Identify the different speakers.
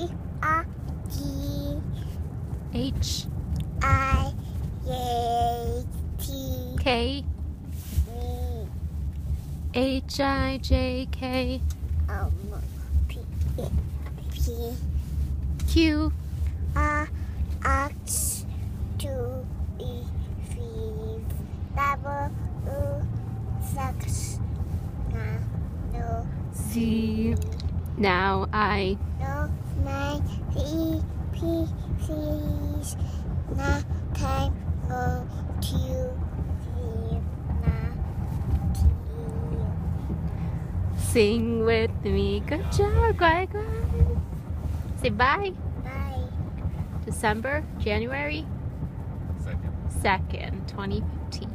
Speaker 1: E R G
Speaker 2: H
Speaker 1: I J T
Speaker 2: K
Speaker 1: V
Speaker 2: H I J K
Speaker 1: um P P
Speaker 2: Q
Speaker 1: R X two E U six nine no
Speaker 2: Z. Now I
Speaker 1: no nine E P C's na time go Q V na
Speaker 2: sing with me. Good job, Guy Guy. Say bye.
Speaker 1: bye
Speaker 2: December, January
Speaker 3: Second.
Speaker 2: 2nd, 2015.